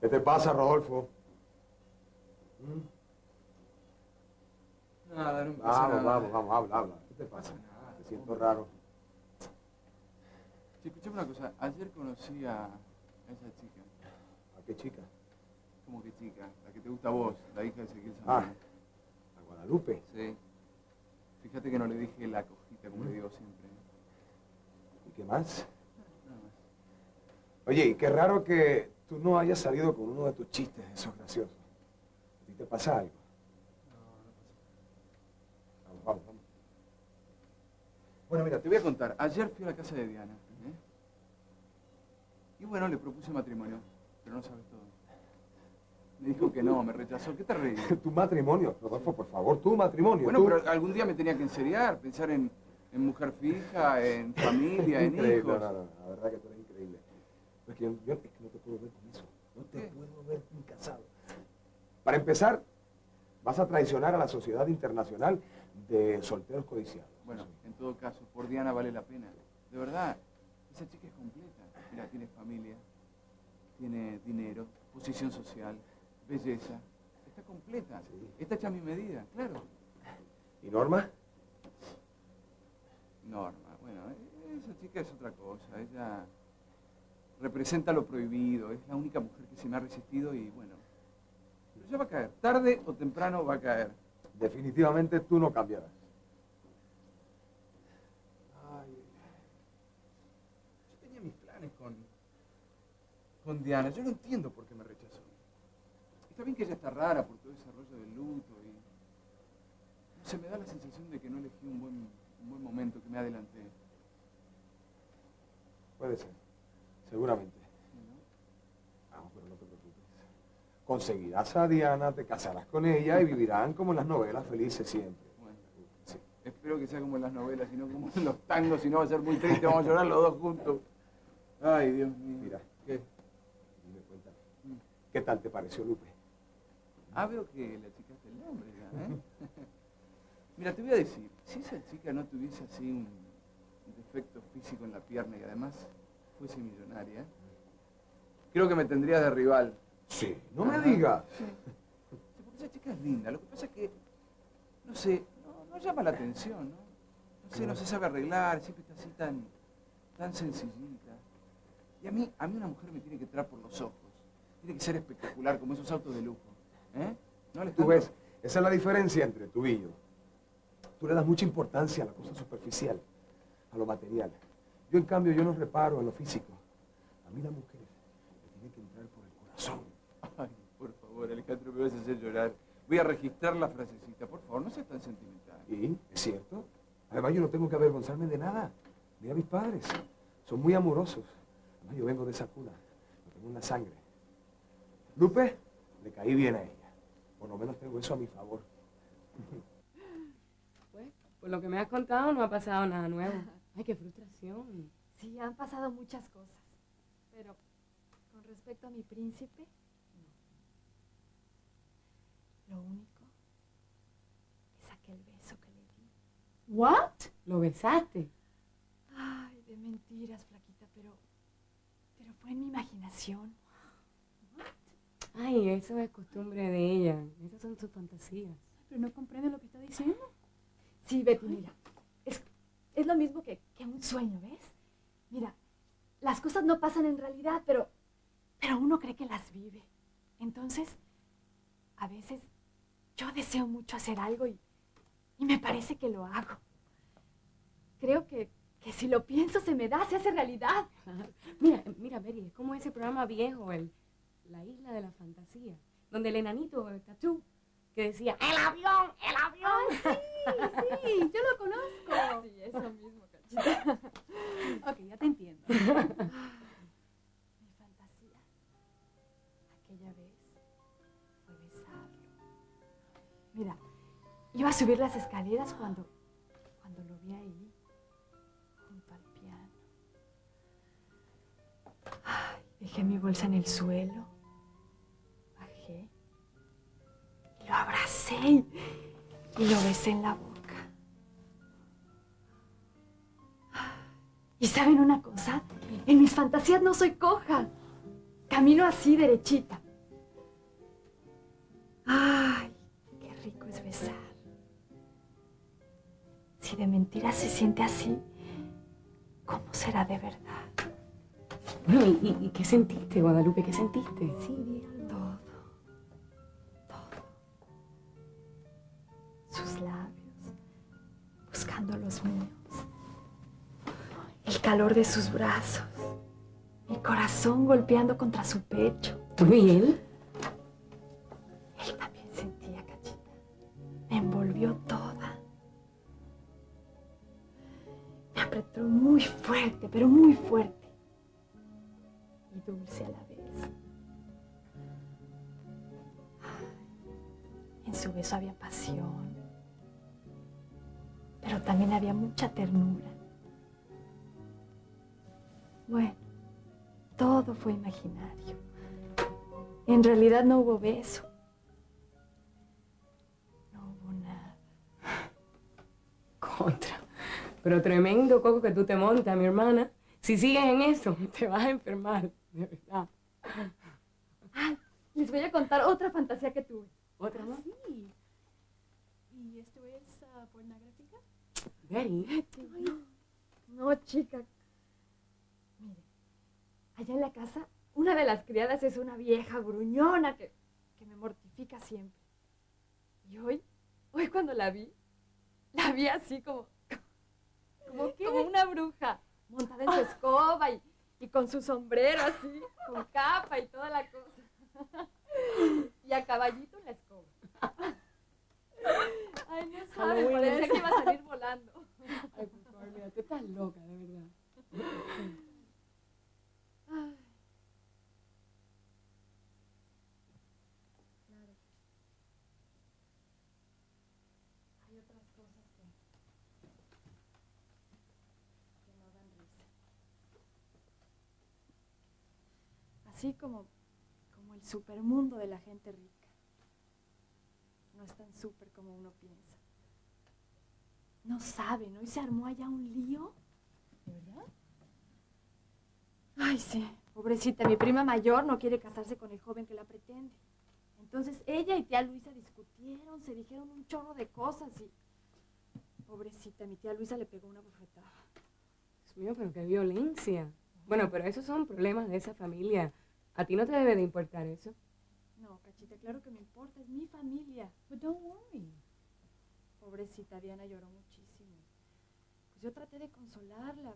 ¿Qué te pasa, Rodolfo? Nada, no pasa Vamos, nada. vamos, vamos, habla, habla. ¿Qué te pasa? pasa nada. Te siento raro. Che, escuchame una cosa. Ayer conocí a esa chica. ¿A qué chica? ¿Cómo que chica? La que te gusta a vos, la hija de Ezequiel Ah, a Guadalupe. Sí. Fíjate que no le dije la cojita, como le digo siempre. ¿Y qué más? Nada más. Oye, y qué raro que tú no hayas salido con uno de tus chistes, esos graciosos. ¿A ti te pasa algo? Vamos, vamos, vamos. Bueno, mira, te voy a contar. Ayer fui a la casa de Diana. ¿eh? Y bueno, le propuse matrimonio, pero no sabes todo. Me dijo que no, me rechazó. ¿Qué te reís? Tu matrimonio, Rodolfo, por favor, tu matrimonio. Bueno, tú. pero algún día me tenía que enseriar, pensar en, en mujer fija, en familia, en Increíble, hijos. No, no, no, la verdad que tú eres increíble. Es que yo, yo- es que no te puedo ver con. No te puedo ver ni casado. Para empezar, vas a traicionar a la Sociedad Internacional de Solteros Codiciados. Bueno, en todo caso, por Diana vale la pena. De verdad, esa chica es completa. Mira, tiene familia, tiene dinero, posición social, belleza. Está completa. Sí. Está hecha a mi medida, claro. ¿Y Norma? Norma, bueno, esa chica es otra cosa. Ella representa lo prohibido. Es la única mujer que se me ha resistido y bueno. Pero ya va a caer. Tarde o temprano va a caer. Definitivamente tú no cambiarás. Ay, yo tenía mis planes con, con Diana. Yo no entiendo por qué me rechazó. Está bien que ella está rara por todo ese rollo del luto y... Se me da la sensación de que no elegí un buen, un buen momento, que me adelanté. Puede ser, seguramente. Vamos, pero no te preocupes. Conseguirás a Diana, te casarás con ella y vivirán como en las novelas felices siempre. Bueno, Sí. espero que sea como en las novelas y no como en los tangos, si no va a ser muy triste, vamos a llorar los dos juntos. Ay, Dios mío. Mira. ¿Qué? Dime, cuéntame. ¿Qué tal te pareció Lupe? Ah, veo que la chica es el nombre ya, ¿eh? Mira, te voy a decir, si esa chica no tuviese así un defecto físico en la pierna y además fuese millonaria, creo que me tendría de rival. Sí. No me digas. Sí, porque esa chica es linda. Lo que pasa es que, no sé, no, no llama la atención, ¿no? No sé, no se sabe arreglar, siempre está así tan, tan sencillita. Y a mí, a mí una mujer me tiene que entrar por los ojos. Tiene que ser espectacular, como esos autos de lujo. ¿Eh? ¿No, Tú Alejandro? ves, esa es la diferencia entre tú y yo. Tú le das mucha importancia a la cosa superficial, a lo material. Yo, en cambio, yo no reparo en lo físico. A mí la mujer me tiene que entrar por el corazón. Ay, por favor, Alejandro, me vas a hacer llorar. Voy a registrar la frasecita. Por favor, no seas tan sentimental. Y, es cierto. Además, yo no tengo que avergonzarme de nada. Mira a mis padres. Son muy amorosos. Además, yo vengo de esa cuna. Lo tengo en la sangre. Lupe, le caí bien a ella. Por lo menos tengo eso a mi favor. Pues, por lo que me has contado, no ha pasado nada nuevo. Ay, qué frustración. Sí, han pasado muchas cosas. Pero con respecto a mi príncipe, no. Lo único es aquel beso que le di. ¿What? ¿Lo besaste? Ay, de mentiras, flaquita, pero. Pero fue en mi imaginación. Ay, eso es costumbre de ella. Esas son sus fantasías. Pero no comprende lo que está diciendo. Sí, Betty, mira. Es, lo mismo que, que un sueño, ¿ves? Mira, las cosas no pasan en realidad, pero, pero uno cree que las vive. Entonces, a veces yo deseo mucho hacer algo y, y me parece que lo hago. Creo que, que si lo pienso se me da, se hace realidad. Mira, mira, Betty, es como ese programa viejo, el La Isla de la Fantasía, donde el enanito, el tatú, que decía, ¡El avión! ¡El avión! Sí, yo lo conozco. Sí, eso mismo, cachita. Ok, ya te entiendo. Mi fantasía aquella vez fue besarlo. Mira, iba a subir las escaleras cuando, cuando lo vi ahí, junto al piano. Ay, dejé mi bolsa en el suelo, lo abracé y, lo besé en la boca. ¿Y saben una cosa? En mis fantasías no soy coja. Camino así, derechita. Ay, qué rico es besar. Si de mentira se siente así, ¿cómo será de verdad? Bueno, ¿y, y- qué sentiste, Guadalupe? ¿Qué sentiste? Sí, dígalo. Calor de sus brazos. Mi corazón golpeando contra su pecho. ¿Tú y él? Imaginario. En realidad no hubo beso. No hubo nada. Contra. Pero tremendo coco que tú te montas, mi hermana. Si sigues en eso, te vas a enfermar, de verdad. Ay, les voy a contar otra fantasía que tuve. ¿Otra más? Sí. ¿Y esto es ah, pornográfica? Betty. No, chica. Mire, allá en la casa, una de las criadas es una vieja gruñona que, que me mortifica siempre. Y hoy, hoy cuando la vi, la vi así como, ¿Cómo qué? como una bruja, montada en su escoba y, y con su sombrero así, con capa y toda la cosa. Y a caballito en la escoba. Ay, no sabes, parecía que iba a salir volando. Ay, por favor, mira, tú estás loca, de verdad. Ay. Claro. Hay otras cosas que, que no dan risa. Así como, como el supermundo de la gente rica. No es tan súper como uno piensa. No saben, hoy se armó allá un lío. ¿De verdad? Ay, sí, pobrecita, mi prima mayor no quiere casarse con el joven que la pretende. Entonces ella y tía Luisa discutieron, se dijeron un chorro de cosas y... Pobrecita, mi tía Luisa le pegó una bofetada. Dios mío, pero qué violencia. Bueno, pero esos son problemas de esa familia. A ti no te debe de importar eso. No, cachita, claro que me importa, es mi familia. But don't worry. Pobrecita, Diana lloró muchísimo. Pues yo traté de consolarla,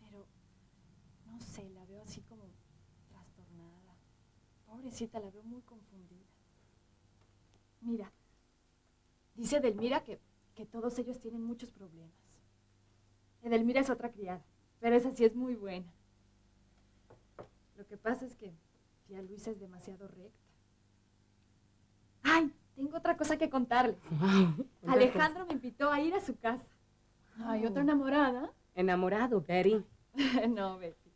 pero no sé, la veo así como trastornada. Pobrecita, la veo muy confundida. Mira, dice Edelmira que, que todos ellos tienen muchos problemas. Edelmira es otra criada, pero esa sí es muy buena. Lo que pasa es que tía Luisa es demasiado recta. ¡Ay! Tengo otra cosa que contarles. Alejandro me invitó a ir a su casa. Ay, otra enamorada. Enamorado, Betty. no, Betty.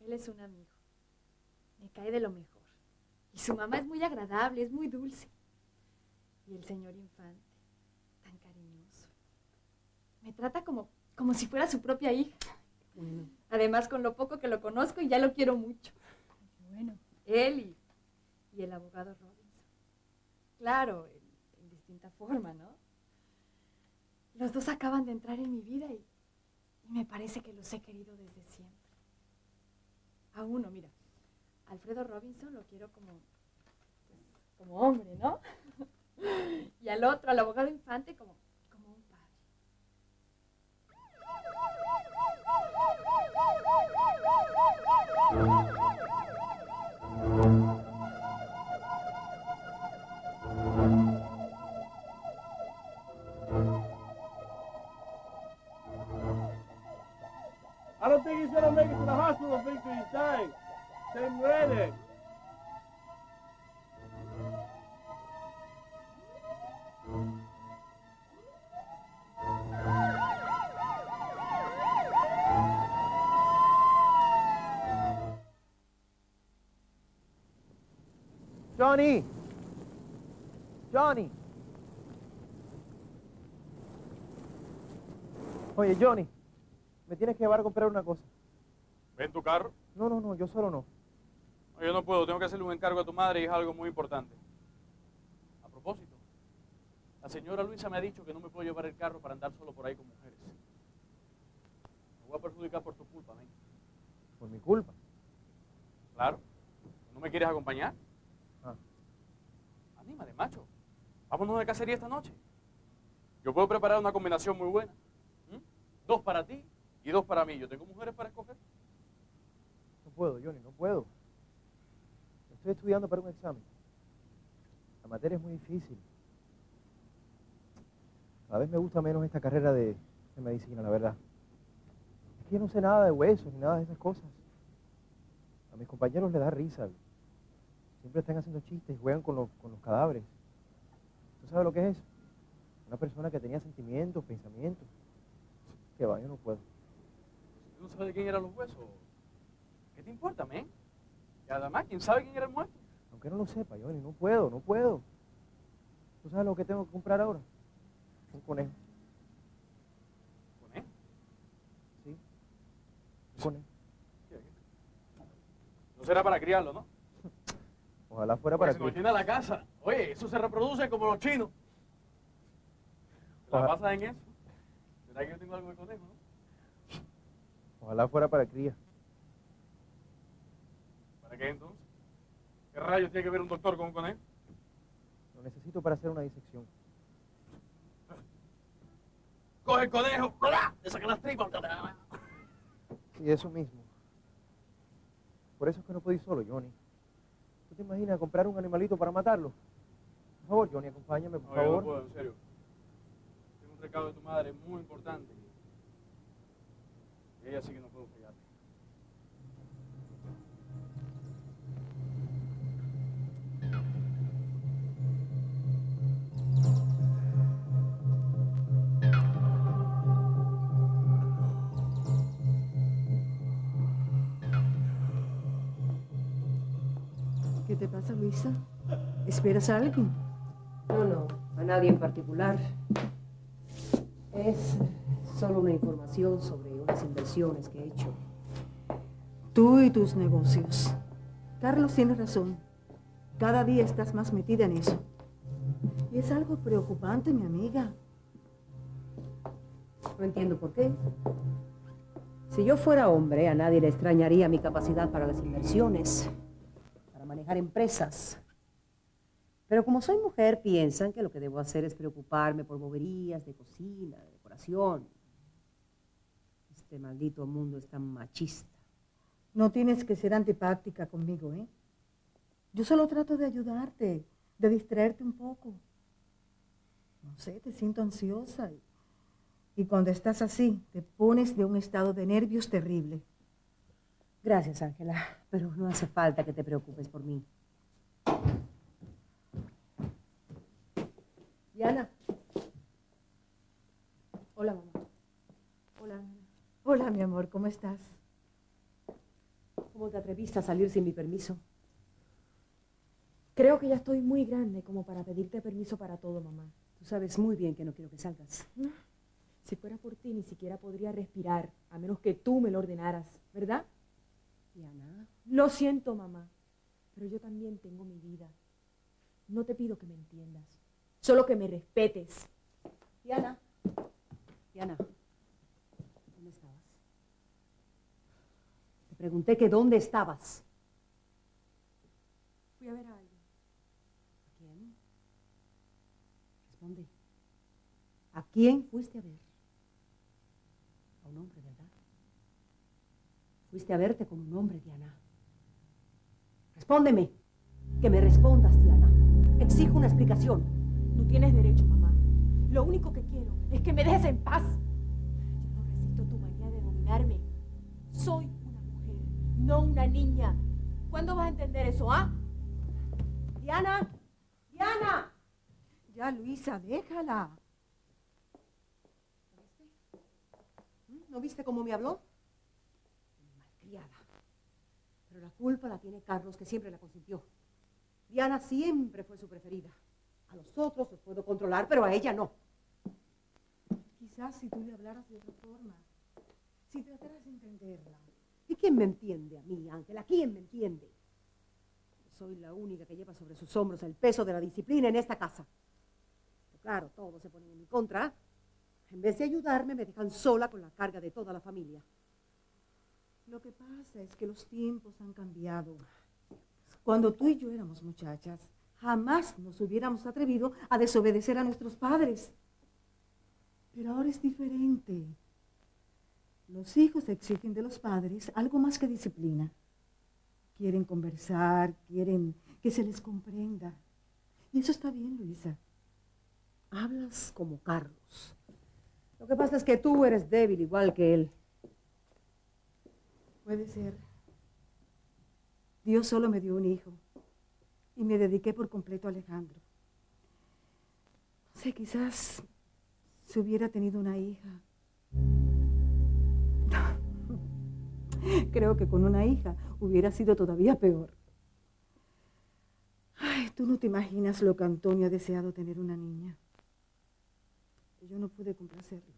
Él es un amigo. Me cae de lo mejor. Y su mamá es muy agradable, es muy dulce. Y el señor Infante, tan cariñoso. Me trata como, como si fuera su propia hija. Bueno, Además, con lo poco que lo conozco, ya lo quiero mucho. Bueno. Él y, y el abogado Robinson. Claro, en, en distinta forma, ¿no? Los dos acaban de entrar en mi vida y, y me parece que los he querido desde siempre. A uno, mira, Alfredo Robinson lo quiero como, pues, como hombre, ¿no? y al otro, al abogado Infante, como, I don't think he's gonna make it to the hospital, Victor. He's dying. Same ready. Johnny. Johnny. Oye, Johnny, me tienes que llevar a comprar una cosa. ¿Ven tu carro? No, no, no, yo solo no. No, yo no puedo, tengo que hacerle un encargo a tu madre y es algo muy importante. propósito, la señora Luisa me ha dicho que no me puedo llevar el carro para andar solo por ahí con mujeres. Me voy a perjudicar por tu culpa, men. Por mi culpa. Claro. ¿No me quieres acompañar? Anímate, macho. Vámonos de cacería esta noche. Yo puedo preparar una combinación muy buena. ¿Mm? Dos para ti y dos para mí. Yo tengo mujeres para escoger. No puedo, Johnny, no puedo. Estoy estudiando para un examen. La materia es muy difícil. Cada vez me gusta menos esta carrera de, de medicina, la verdad. Es que yo no sé nada de huesos ni nada de esas cosas. A mis compañeros les da risa. Siempre están haciendo chistes y juegan con los, con los cadáveres. ¿Tú sabes lo que es eso? Una persona que tenía sentimientos, pensamientos. Que va, yo no puedo. ¿Tú no sabes de quién eran los huesos? ¿Qué te importa, men? Y además, ¿quién sabe quién era el muerto? Aunque no lo sepa, Johnny, no puedo, no puedo. ¿Tú sabes lo que tengo que comprar ahora? Un conejo, ¿Con él? ¿sí? Un conejo. No será para criarlo, ¿no? Ojalá fuera para que... tiene a la casa. Oye, eso se reproduce como los chinos. ¿Te la pasas en eso? ¿Será que yo tengo algo de conejo, no? Ojalá fuera para cría. ¿Para qué entonces? ¿Qué rayos tiene que ver un doctor con un conejo? Lo necesito para hacer una disección. Coge el conejo, le saca las tripas. Sí, eso mismo. Por eso es que no puedo ir solo, Johnny. ¿Tú te imaginas comprar un animalito para matarlo? Por favor, Johnny, acompáñame, por No, yo no favor. puedo, en serio. Tengo un recado de tu madre muy importante. Y ella sí que no puedo Luisa? ¿Esperas a alguien? No, no, a nadie en particular. Es solo una información sobre unas inversiones que he hecho. Tú y tus negocios. Carlos tiene razón. Cada día estás más metida en eso. Y es algo preocupante, mi amiga. No entiendo por qué. Si yo fuera hombre, a nadie le extrañaría mi capacidad para las inversiones, manejar empresas. Pero como soy mujer, piensan que lo que debo hacer es preocuparme por boberías de cocina, de decoración. Este maldito mundo es tan machista. No tienes que ser antipática conmigo, ¿eh? Yo solo trato de ayudarte, de distraerte un poco. No sé, te siento ansiosa. Y, y cuando estás así, te pones de un estado de nervios terrible. Gracias, Ángela, pero no hace falta que te preocupes por mí. Diana. Hola, mamá. Hola. Hola, mi amor, ¿cómo estás? ¿Cómo te atreviste a salir sin mi permiso? Creo que ya estoy muy grande como para pedirte permiso para todo, mamá. Tú sabes muy bien que no quiero que salgas. Si fuera por ti, ni siquiera podría respirar, a menos que tú me lo ordenaras, ¿verdad? Diana. Lo siento, mamá, pero yo también tengo mi vida. No te pido que me entiendas, solo que me respetes. Diana. Diana. ¿Dónde estabas? Te pregunté que dónde estabas. Fui a ver a alguien. ¿A quién? Responde. ¿A quién fuiste a ver? A un hombre, ¿verdad? Fuiste a verte con un hombre, Diana. Respóndeme. Que me respondas, Diana. Exijo una explicación. No tienes derecho, mamá. Lo único que quiero es que me dejes en paz. Ya no resisto tu manía de dominarme. Soy una mujer, no una niña. ¿Cuándo vas a entender eso, ah? Diana. Diana. Ya, Luisa, déjala. ¿Mm? ¿No viste cómo me habló? Malcriada. Pero la culpa la tiene Carlos, que siempre la consintió. Diana siempre fue su preferida. A los otros los puedo controlar, pero a ella no. Quizás si tú le hablaras de otra forma, si trataras de entenderla. ¿Y quién me entiende a mí, Ángela? ¿Quién me entiende? Soy la única que lleva sobre sus hombros el peso de la disciplina en esta casa. Pero claro, todos se ponen en mi contra. En vez de ayudarme, me dejan sola con la carga de toda la familia. Lo que pasa es que los tiempos han cambiado. Cuando tú y yo éramos muchachas, jamás nos hubiéramos atrevido a desobedecer a nuestros padres. Pero ahora es diferente. Los hijos exigen de los padres algo más que disciplina. Quieren conversar, quieren que se les comprenda. Y eso está bien, Luisa. Hablas como Carlos. Lo que pasa es que tú eres débil igual que él. Puede ser. Dios solo me dio un hijo y me dediqué por completo a Alejandro. No sé, quizás si hubiera tenido una hija. Creo que con una hija hubiera sido todavía peor. Ay, tú no te imaginas lo que Antonio ha deseado tener una niña. Yo no pude complacerlo.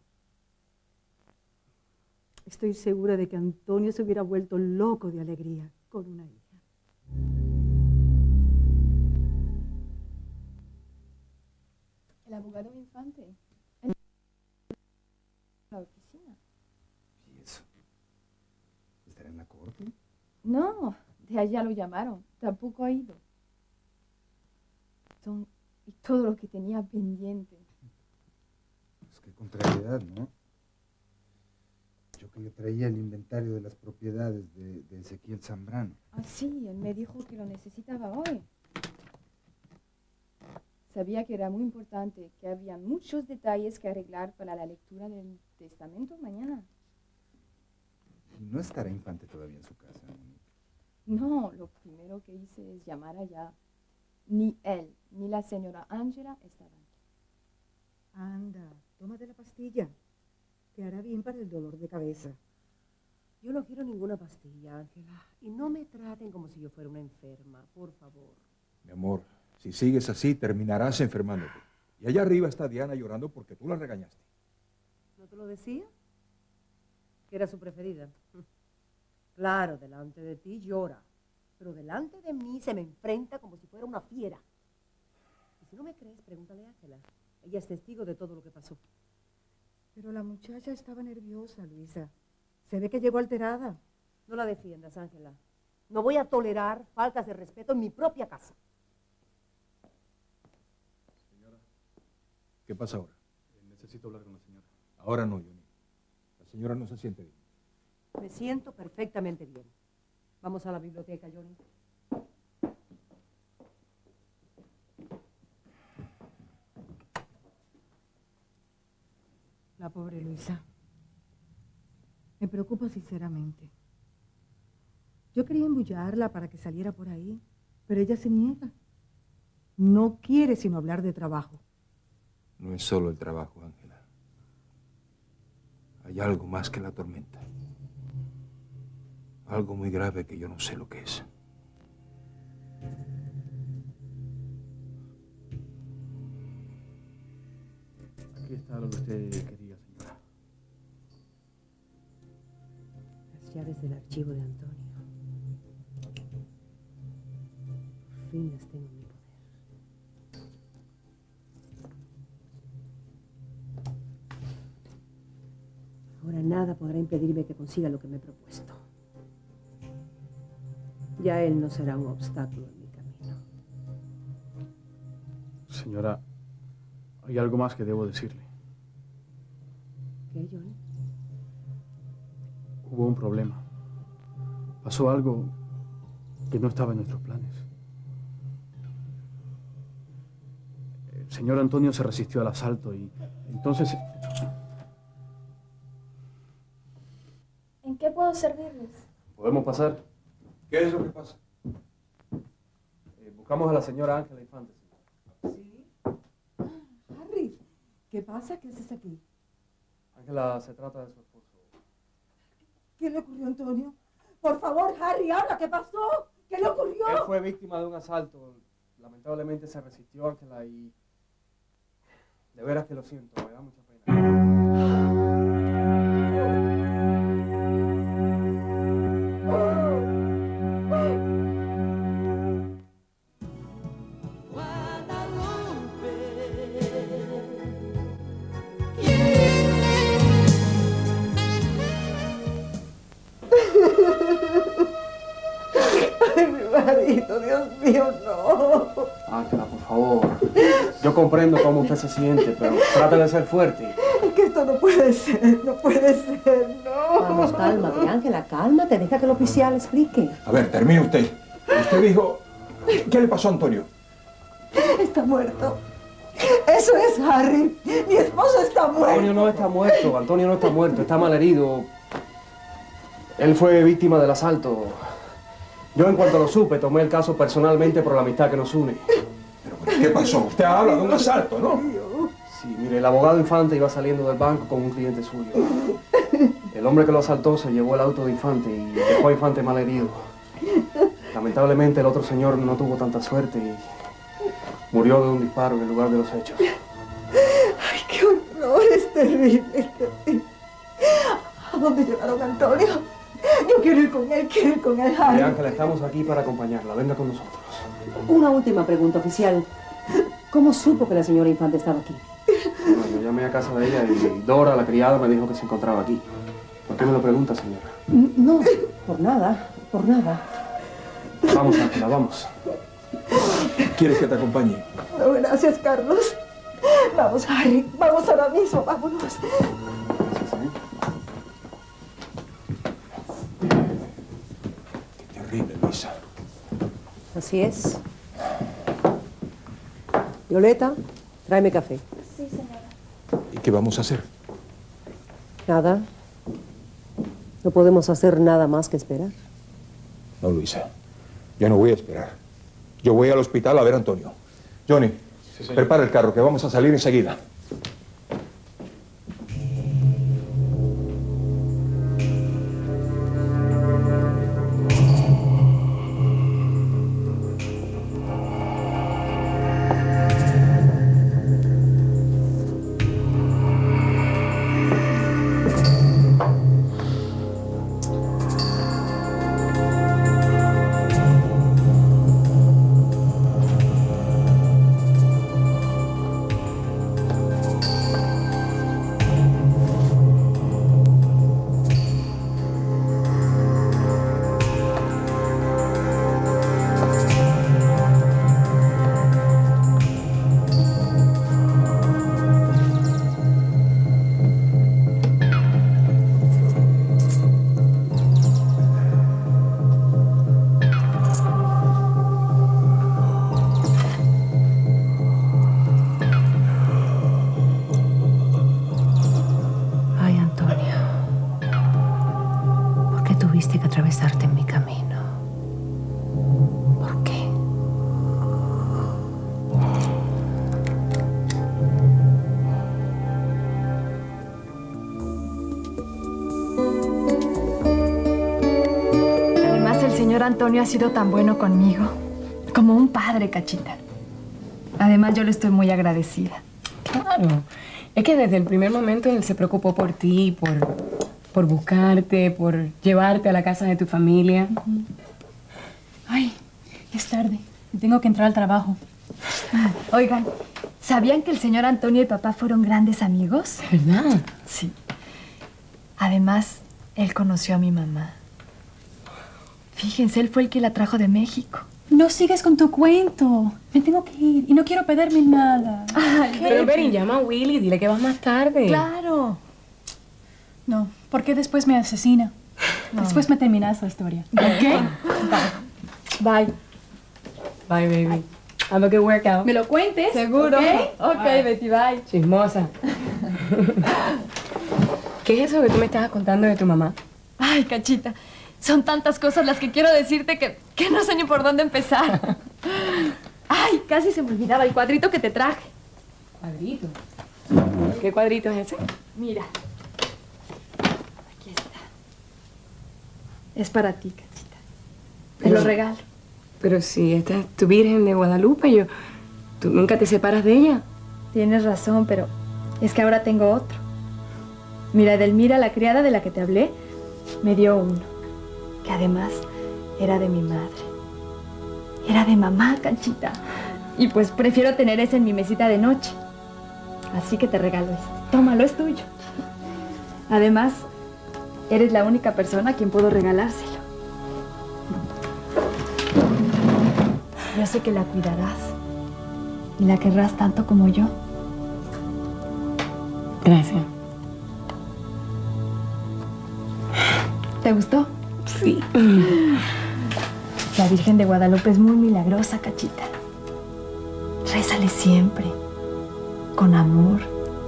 Estoy segura de que Antonio se hubiera vuelto loco de alegría con una hija. El abogado Infante. En la oficina. ¿Y eso? ¿Estará en la corte? No, de allá lo llamaron. Tampoco ha ido. Son, y todo lo que tenía pendiente. Pues qué contrariedad, ¿no? Yo que le traía el inventario de las propiedades de, de Ezequiel Zambrano. Ah, sí, él me dijo que lo necesitaba hoy. Sabía que era muy importante, que había muchos detalles que arreglar para la lectura del testamento mañana. Y no estará Infante todavía en su casa. No, lo primero que hice es llamar allá. Ni él, ni la señora Ángela estaban. Anda, tómate la pastilla. Te hará bien para el dolor de cabeza. Yo no quiero ninguna pastilla, Ángela. Y no me traten como si yo fuera una enferma, por favor. Mi amor, si sigues así, terminarás enfermándote. Y allá arriba está Diana llorando porque tú la regañaste. ¿No te lo decía? Que era su preferida. Claro, delante de ti llora, pero delante de mí se me enfrenta como si fuera una fiera. Y si no me crees, pregúntale a Ángela. Ella es testigo de todo lo que pasó. Pero la muchacha estaba nerviosa, Luisa. Se ve que llegó alterada. No la defiendas, Ángela. No voy a tolerar faltas de respeto en mi propia casa. ¿Qué pasa ahora? Eh, necesito hablar con la señora. Ahora no, Johnny. La señora no se siente bien. Me siento perfectamente bien. Vamos a la biblioteca, Johnny. La pobre Luisa. Me preocupa sinceramente. Yo quería embullarla para que saliera por ahí, pero ella se niega. No quiere sino hablar de trabajo. No es solo el trabajo, Ángela. Hay algo más que la tormenta. Algo muy grave que yo no sé lo que es. Aquí está lo que usted quería, Llaves del archivo de Antonio. Por fin las tengo en mi poder. Ahora nada podrá impedirme que consiga lo que me he propuesto. Ya él no será un obstáculo en mi camino. Señora, hay algo más que debo decirle. Hubo un problema. Pasó algo que no estaba en nuestros planes. El señor Antonio se resistió al asalto y entonces... ¿En qué puedo servirles? ¿Podemos pasar? ¿Qué es lo que pasa? Eh, buscamos a la señora Ángela Infante. ¿Sí? Harry, ¿qué pasa? ¿Qué haces aquí? Ángela, se trata de su. ¿Qué le ocurrió Antonio? Por favor, Harry, habla, ¿qué pasó? ¿Qué le ocurrió? Él fue víctima de un asalto. Lamentablemente se resistió, Ángela, y... De veras que lo siento, me da mucha pena. Comprendo cómo usted se siente, pero trate de ser fuerte. Es que esto no puede ser, no puede ser, no. Vamos, cálmate, Ángela, cálmate. Deja que el oficial explique. A ver, termine usted. Usted dijo... ¿Qué le pasó a Antonio? Está muerto. Eso es Harry. Mi esposo está muerto. Antonio no está muerto, Antonio no está muerto, está mal herido. Él fue víctima del asalto. Yo en cuanto lo supe, tomé el caso personalmente por la amistad que nos une. ¿Qué pasó? Usted habla de un asalto, ¿no? Sí, mire, el abogado Infante iba saliendo del banco con un cliente suyo. El hombre que lo asaltó se llevó el auto de Infante y dejó a Infante mal herido. Lamentablemente el otro señor no tuvo tanta suerte y murió de un disparo en el lugar de los hechos. Ay, qué horror, es terrible, es terrible. ¿A dónde llevaron a Antonio? Yo quiero ir con él, quiero ir con él, Harry. Ángela, estamos aquí para acompañarla. Venga con nosotros. Una última pregunta, oficial. ¿Cómo supo que la señora Infante estaba aquí? Bueno, yo llamé a casa de ella y Dora, la criada, me dijo que se encontraba aquí. ¿Por qué me lo pregunta, señora? No, por nada, por nada. Vamos, Ángela, vamos. ¿Quieres que te acompañe? No, gracias, Carlos. Vamos, Harry, vamos ahora mismo, vámonos. Así es. Violeta, tráeme café. Sí, señora. ¿Y qué vamos a hacer? Nada. No podemos hacer nada más que esperar. No, Luisa. Yo no voy a esperar. Yo voy al hospital a ver a Antonio. Johnny, prepara el carro, que vamos a salir enseguida. Antonio ha sido tan bueno conmigo. Como un padre, cachita. Además, yo le estoy muy agradecida. Claro. Es que desde el primer momento él se preocupó por ti, por, por buscarte, por llevarte a la casa de tu familia. Ay, es tarde. Tengo que entrar al trabajo. Oigan, ¿sabían que el señor Antonio y papá fueron grandes amigos? ¿Verdad? Sí. Además, él conoció a mi mamá. Fíjense, él fue el que la trajo de México. No sigues con tu cuento. Me tengo que ir y no quiero perderme nada. Pero Benny, llama a Willy, dile que vas más tarde. Claro. No, porque después me asesina. Después me terminas la historia. ¿Ok? Bye. Bye, baby. Have a good workout. ¿Me lo cuentes? Seguro. ¿Ok? Ok, Bye. Betty, bye. Chismosa. ¿Qué es eso que tú me estabas contando de tu mamá? Ay, cachita, son tantas cosas las que quiero decirte que, que no sé ni por dónde empezar. Ay, casi se me olvidaba el cuadrito que te traje. ¿Cuadrito? ¿Qué cuadrito es ese? Mira. Aquí está. Es para ti, cachita. Te Pero- lo regalo. Pero si esta es tu Virgen de Guadalupe, yo... ¿Tú nunca te separas de ella? Tienes razón, pero es que ahora tengo otro. Mira, Edelmira, la criada de la que te hablé, me dio uno, que además era de mi madre. Era de mamá, canchita. Y pues prefiero tener ese en mi mesita de noche. Así que te regalo este. Tómalo, es tuyo. Además, eres la única persona a quien puedo regalárselo. Yo sé que la cuidarás y la querrás tanto como yo. Gracias. ¿Te gustó? Sí. La Virgen de Guadalupe es muy milagrosa, Cachita. Rézale siempre, con amor,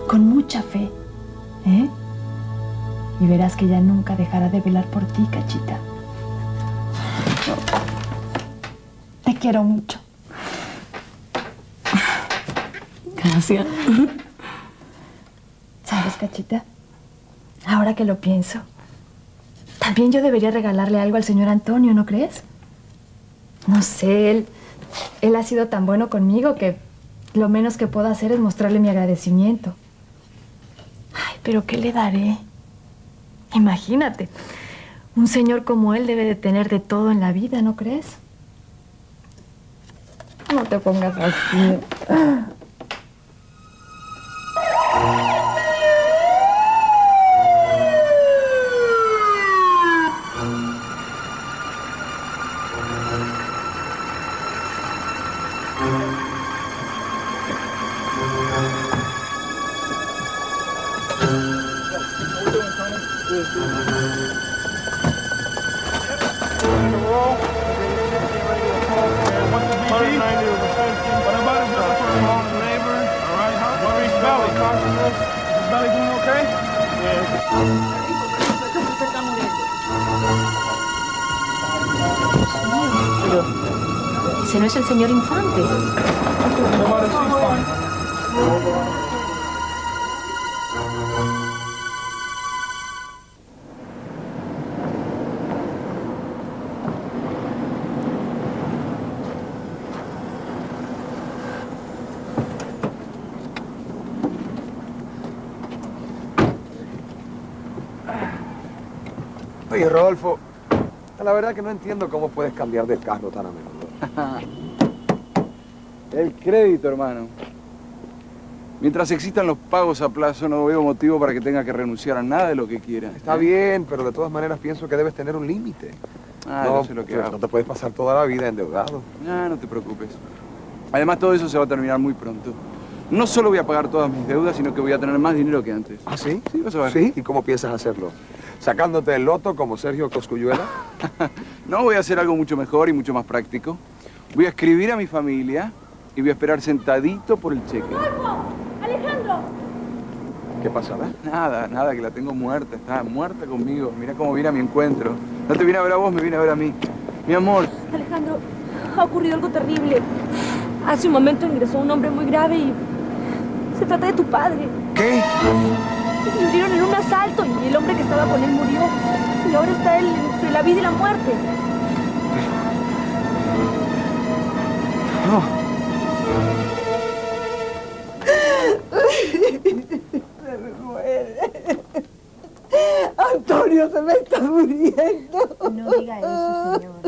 con mucha fe, ¿eh? Y verás que ella nunca dejará de velar por ti, Cachita. Te quiero mucho. Gracias. ¿Sabes, Cachita? Ahora que lo pienso, también yo debería regalarle algo al señor Antonio, ¿no crees? No sé, él, él ha sido tan bueno conmigo que lo menos que puedo hacer es mostrarle mi agradecimiento. Ay, pero ¿qué le daré? Imagínate, un señor como él debe de tener de todo en la vida, ¿no crees? No te pongas así. Ese no es el señor Infante. Rodolfo, la verdad que no entiendo cómo puedes cambiar de carro tan a menudo. El crédito, hermano. Mientras existan los pagos a plazo, no veo motivo para que tenga que renunciar a nada de lo que quiera. Está bien, pero de todas maneras pienso que debes tener un límite. Ah, no, sé lo que pues, hago. no te puedes pasar toda la vida endeudado. Ah, no te preocupes. Además, todo eso se va a terminar muy pronto. No solo voy a pagar todas mis deudas, sino que voy a tener más dinero que antes. ¿Ah, sí? Sí, vas a ver. ¿Sí? ¿Y cómo piensas hacerlo? ¿Sacándote el loto como Sergio Coscuyuela? No, voy a hacer algo mucho mejor y mucho más práctico. Voy a escribir a mi familia y voy a esperar sentadito por el cheque. ¡Alejandro! ¿Qué pasará? Nada, nada, que la tengo muerta. Está muerta conmigo. Mira cómo viene a mi encuentro. No te viene a ver a vos, me viene a ver a mí. Mi amor, Alejandro, ha ocurrido algo terrible. Hace un momento ingresó un hombre muy grave y se trata de tu padre. ¿Qué? Se hundieron en un asalto y el hombre que estaba con él murió. Y ahora está él entre la vida y la muerte. Se me muere. Antonio se me está muriendo. No diga eso, señora.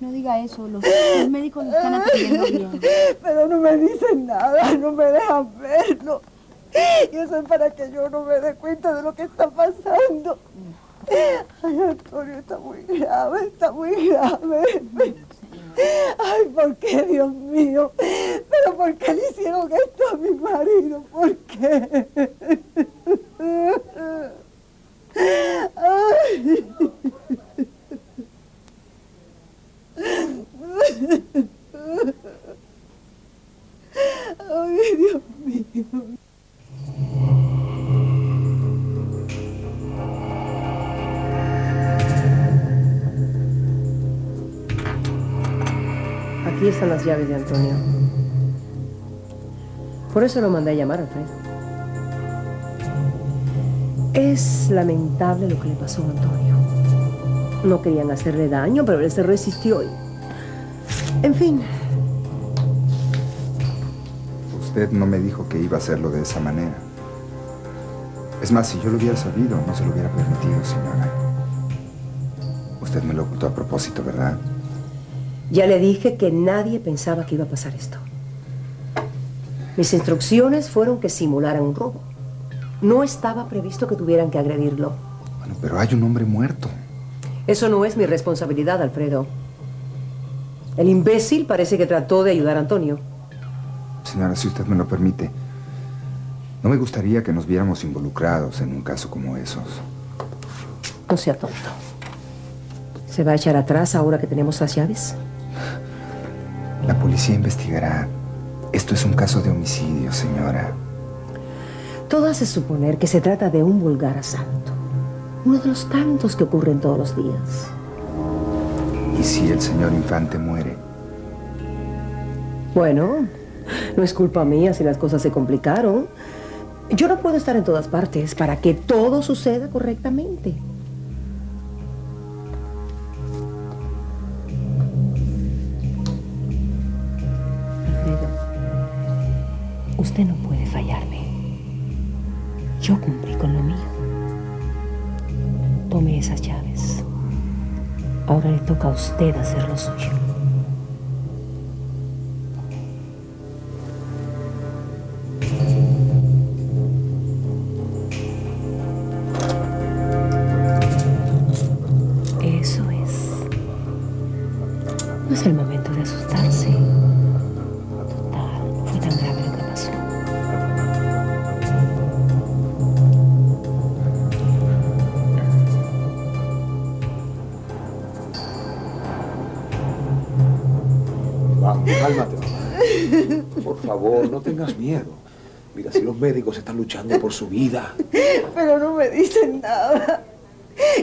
No diga eso. Los, los médicos lo están atendiendo bien. Pero no me dicen nada, no me dejan verlo. Y eso es para que yo no me dé cuenta de lo que está pasando. Ay, Antonio, está muy grave, está muy grave. Ay, ¿por qué, Dios mío? ¿Pero por qué le hicieron esto a mi marido? ¿Por qué? Ay. Están las llaves de Antonio. Por eso lo mandé a llamar, Alfredo. Es lamentable lo que le pasó a Antonio. No querían hacerle daño, pero él se resistió y... En fin, Usted no me dijo que iba a hacerlo de esa manera. Es más, si yo lo hubiera sabido, no se lo hubiera permitido, señora. Usted me lo ocultó a propósito, ¿verdad? Ya le dije que nadie pensaba que iba a pasar esto. Mis instrucciones fueron que simularan un robo. No estaba previsto que tuvieran que agredirlo. Bueno, pero hay un hombre muerto. Eso no es mi responsabilidad, Alfredo. El imbécil parece que trató de ayudar a Antonio. Señora, si usted me lo permite, no me gustaría que nos viéramos involucrados en un caso como esos. No sea tonto. ¿Se va a echar atrás ahora que tenemos las llaves? La policía investigará. Esto es un caso de homicidio, señora. Todo hace suponer que se trata de un vulgar asalto. Uno de los tantos que ocurren todos los días. ¿Y si el señor Infante muere? Bueno, no es culpa mía si las cosas se complicaron. Yo no puedo estar en todas partes para que todo suceda correctamente. Toca a usted hacer lo suyo. Médicos están luchando por su vida. Pero no me dicen nada.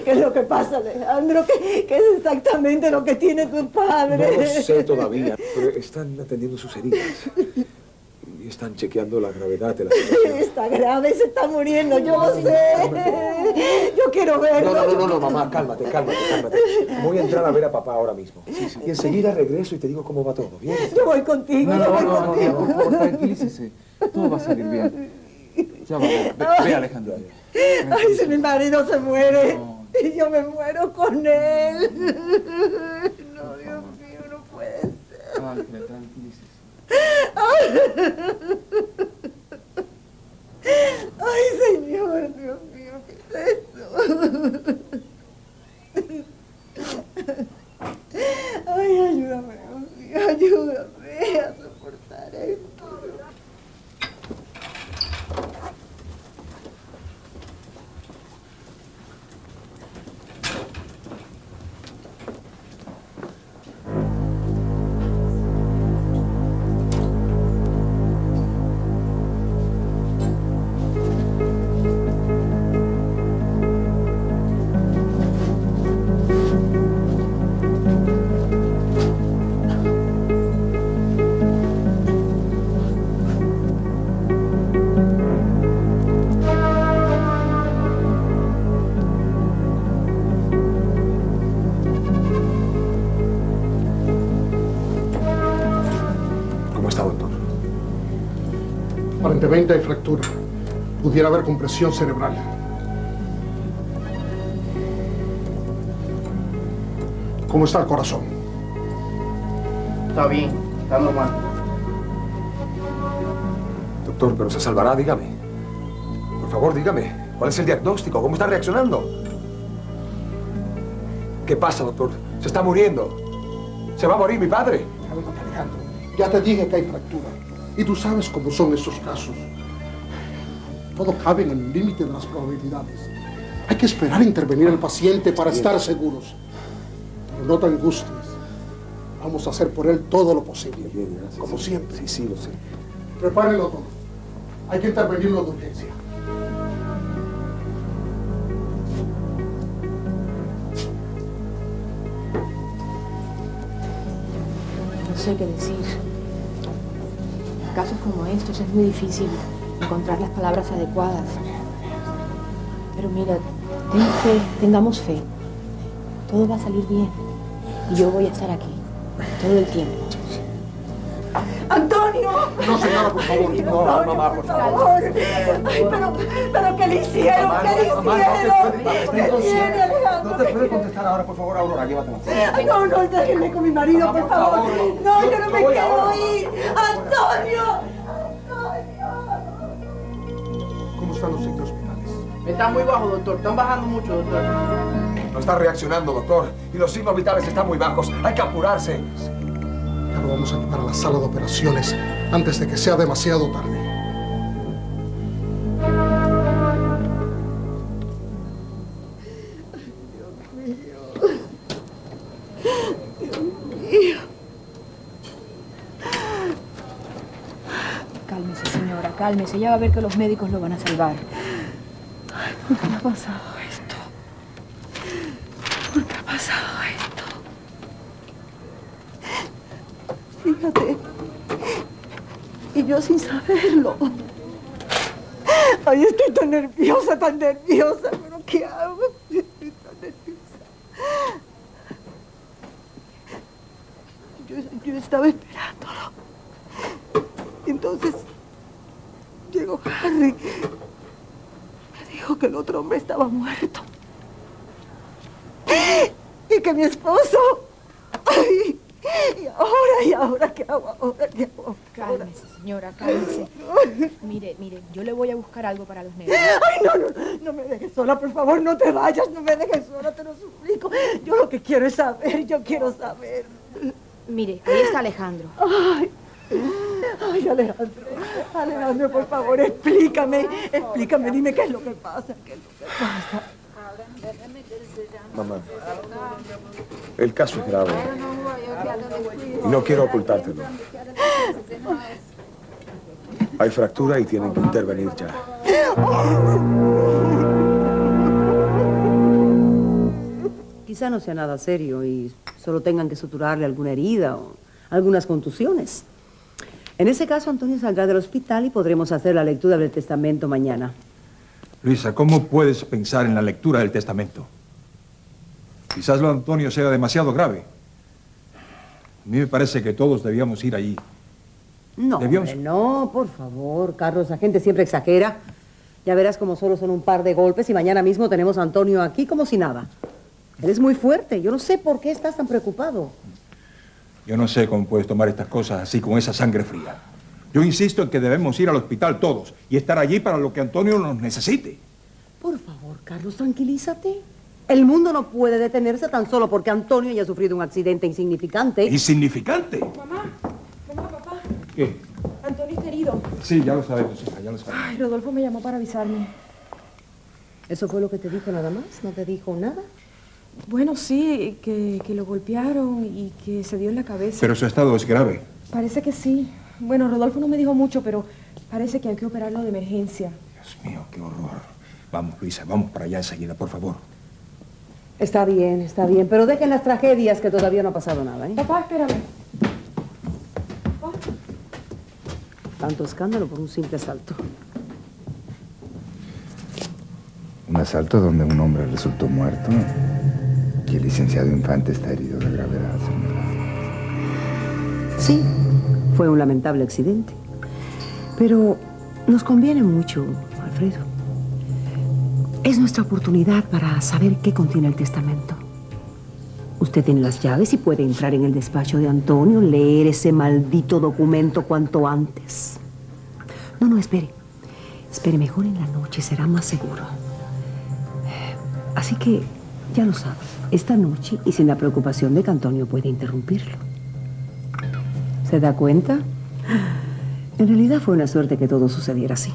¿Qué es lo que pasa, Alejandro? ¿Qué, qué es exactamente lo que tiene tu padre? No lo sé todavía, pero están atendiendo sus heridas. Están chequeando la gravedad de la situación. Está grave, se está muriendo, yo lo sé. Yo quiero verlo. No, no, no, no, mamá, cálmate, cálmate, cálmate. Voy a entrar a ver a papá ahora mismo. Y enseguida regreso y te digo cómo va todo, ¿bien? Yo voy contigo, No, yo no, no, no, tranquilícese. Todo va a salir bien. Ya va, ve, ve, Alejandro. Ay, si mi marido se muere y yo me muero con él. No, Dios mío, no puede ser. Ay, señor, Dios mío, ¿qué es esto? Ay, ayúdame, Dios mío, ayúdame a soportar esto. Aparentemente hay fractura. Pudiera haber compresión cerebral. ¿Cómo está el corazón? Está bien, está normal. Doctor, pero se salvará, dígame. Por favor, dígame. ¿Cuál es el diagnóstico? ¿Cómo está reaccionando? ¿Qué pasa, doctor? Se está muriendo. Se va a morir mi padre. Alejandro, ya te dije que hay fractura. Y tú sabes cómo son estos casos. Todo cabe en el límite de las probabilidades. Hay que esperar a intervenir al paciente para estar seguros. Pero no te angusties. Vamos a hacer por él todo lo posible. como siempre. Sí, sí, lo sé. Prepárenlo todo. Hay que intervenirlo de urgencia. No sé qué decir. Casos como estos es muy difícil encontrar las palabras adecuadas. Pero mira, ten fe, tengamos fe. Todo va a salir bien. Y yo voy a estar aquí todo el tiempo. ¡Antonio! No, señora, por favor. No, mamá, por favor. Ay, pero, pero ¿qué le hicieron? ¿Qué le hicieron? ¿Qué tiene, Alejandro? No te puede contestar ahora, por favor, Aurora, llévatela. Ay, no, no, déjenme con mi marido, por favor. No, yo no me quiero ir. ¡Antonio! ¿Cómo están los signos vitales? Está muy bajo, doctor. Están bajando mucho, doctor. No está reaccionando, doctor. Y los signos vitales están muy bajos. Hay que apurarse. Vamos a llevar a la sala de operaciones antes de que sea demasiado tarde. Cálmese, señora, cálmese. Ya va a ver que los médicos lo van a salvar. ¿Por qué me ha pasado esto? ¿Por qué ha pasado esto? Y yo sin saberlo. Ay, estoy tan nerviosa, tan nerviosa. ¿Pero qué hago? Estoy tan nerviosa. Yo, yo estaba esperándolo. Entonces llegó Harry. Me dijo que el otro hombre estaba muerto. Y que mi esposo. Ay, y ahora, y ahora, ¿qué hago ahora? ¿Qué hago ahora? Cálmese, señora, cálmese. Mire, mire, yo le voy a buscar algo para los negros. Ay, no, no, no me dejes sola, por favor, no te vayas, no me dejes sola, te lo suplico. Yo lo que quiero es saber, yo quiero saber. Mire, ahí está Alejandro. Ay, ay, Alejandro, Alejandro, por favor, explícame, explícame, dime qué es lo que pasa, qué es lo que pasa. Mamá, el caso es grave y no quiero ocultártelo. Hay fractura y tienen que intervenir ya. Quizá no sea nada serio y solo tengan que suturarle alguna herida o algunas contusiones. En ese caso, Antonio saldrá del hospital y podremos hacer la lectura del testamento mañana. Luisa, ¿cómo puedes pensar en la lectura del testamento? Quizás lo de Antonio sea demasiado grave. A mí me parece que todos debíamos ir allí. No, hombre, no, por favor, Carlos, la gente siempre exagera. Ya verás como solo son un par de golpes y mañana mismo tenemos a Antonio aquí como si nada. Eres muy fuerte, yo no sé por qué estás tan preocupado. Yo no sé cómo puedes tomar estas cosas así con esa sangre fría. Yo insisto en que debemos ir al hospital todos y estar allí para lo que Antonio nos necesite. Por favor, Carlos, tranquilízate. El mundo no puede detenerse tan solo porque Antonio haya sufrido un accidente insignificante. ¿Insignificante? Mamá, mamá, papá, ¿Qué? Antonio está herido. Sí, ya lo sabemos, hija, ya lo sabemos. Ay, Rodolfo me llamó para avisarme. ¿Eso fue lo que te dijo nada más? ¿No te dijo nada? Bueno, sí, que, que lo golpearon y que se dio en la cabeza. Pero su estado es grave. Parece que sí. Bueno, Rodolfo no me dijo mucho, pero parece que hay que operarlo de emergencia. Dios mío, qué horror. Vamos, Luisa, vamos para allá enseguida, por favor. Está bien, está bien, pero dejen las tragedias que todavía no ha pasado nada, ¿eh? Papá, espérame. Tanto escándalo por un simple asalto. Un asalto donde un hombre resultó muerto y el licenciado Infante está herido de gravedad. Sí, fue un lamentable accidente. Pero nos conviene mucho, Alfredo. Es nuestra oportunidad para saber qué contiene el testamento. Usted tiene las llaves y puede entrar en el despacho de Antonio, leer ese maldito documento cuanto antes. No, no, espere. Espere mejor en la noche, será más seguro. Así que, ya lo sabe, esta noche y sin la preocupación de que Antonio puede interrumpirlo. ¿Se da cuenta? En realidad fue una suerte que todo sucediera así.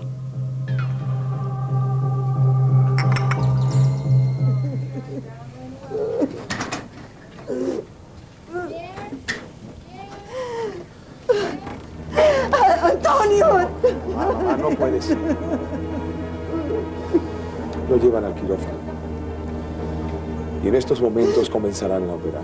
Comenzarán a operar.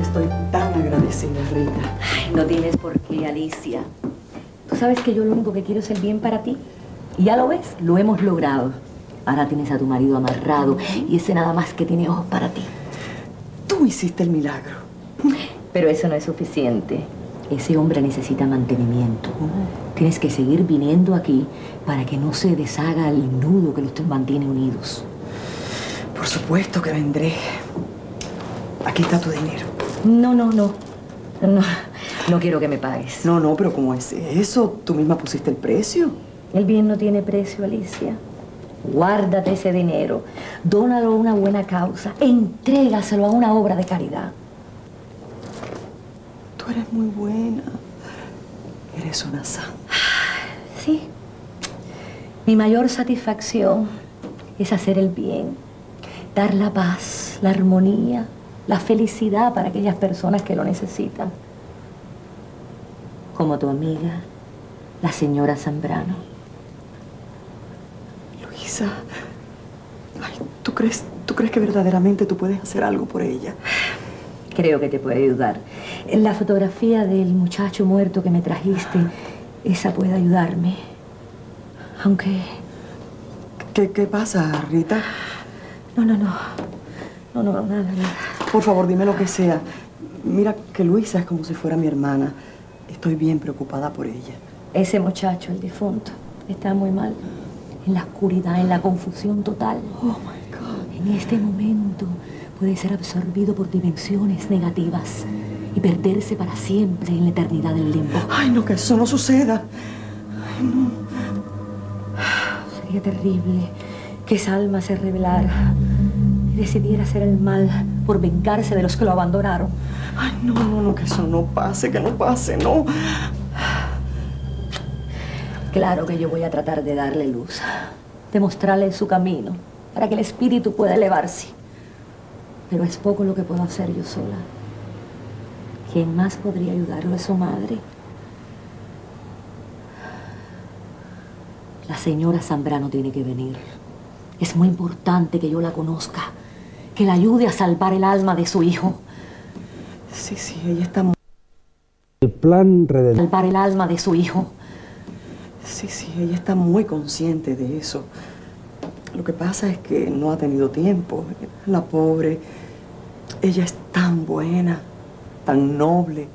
Estoy tan agradecida, Rita. Ay, no tienes por qué, Alicia. Tú sabes que yo lo único que quiero es el bien para ti. Y ya lo ves, lo hemos logrado. Ahora tienes a tu marido amarrado y ese nada más que tiene ojos para ti. Tú hiciste el milagro. Pero eso no es suficiente. Ese hombre necesita mantenimiento. Tienes que seguir viniendo aquí para que no se deshaga el nudo que los mantiene unidos. Por supuesto que vendré. Aquí está tu dinero. No, no, no. No, no quiero que me pagues. No, no, pero ¿cómo es eso? Tú misma pusiste el precio. El bien no tiene precio, Alicia. Guárdate ese dinero, dónalo a una buena causa, entrégaselo a una obra de caridad. Tú eres muy buena. Eres una santa. Sí. Mi mayor satisfacción es hacer el bien, dar la paz, la armonía, la felicidad para aquellas personas que lo necesitan. Como tu amiga, la señora Zambrano. Luisa, ay, ¿tú crees, ¿tú crees que verdaderamente tú puedes hacer algo por ella? Creo que te puede ayudar. La fotografía del muchacho muerto que me trajiste, esa puede ayudarme. Aunque... ¿Qué, qué pasa, Rita? No, no, no. No, no, nada, nada. Por favor, dime lo que sea. Mira que Luisa es como si fuera mi hermana. Estoy bien preocupada por ella. Ese muchacho, el difunto, está muy mal. En la oscuridad, en la confusión total. Oh, my God. En este momento puede ser absorbido por dimensiones negativas y perderse para siempre en la eternidad del limbo. Ay, no, que eso no suceda. Ay, no. Sería terrible que esa alma se rebelara y decidiera hacer el mal por vengarse de los que lo abandonaron. Ay, no, no, no, que eso no pase, que no pase, no. Claro que yo voy a tratar de darle luz, de mostrarle su camino, para que el espíritu pueda elevarse. Pero es poco lo que puedo hacer yo sola. ¿Quién más podría ayudarlo es su madre? La señora Zambrano tiene que venir. Es muy importante que yo la conozca, que la ayude a salvar el alma de su hijo. Sí, sí, ella está muy... El plan redentor. Salvar el alma de su hijo. Sí, sí, ella está muy consciente de eso. Lo que pasa es que no ha tenido tiempo. La pobre, ella es tan buena, tan noble.